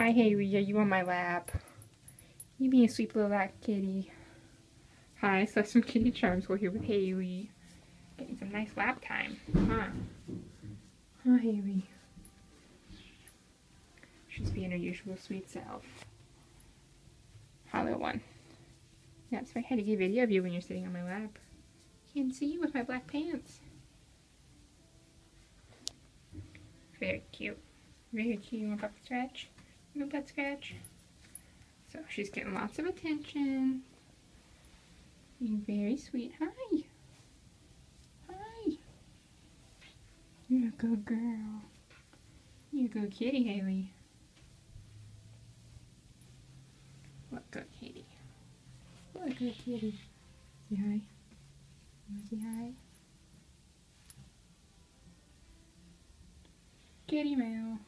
Hi, Haley. Are you on my lap? You being a sweet little lap kitty. Hi, some Kitty Charms. We're here with Haley. Getting some nice lap time. Huh? Huh, Haley? She's being her usual sweet self. Little one. That's why I had to get a video of you when you're sitting on my lap. Can't see you with my black pants. Very cute. Very cute. You want butt scratch? Want butt scratch? So she's getting lots of attention. Being very sweet. Hi. Hi. You're a good girl. You're a good kitty, Haley. What good kitty? What good kitty? Say hi. You want to say hi? Kitty Meow.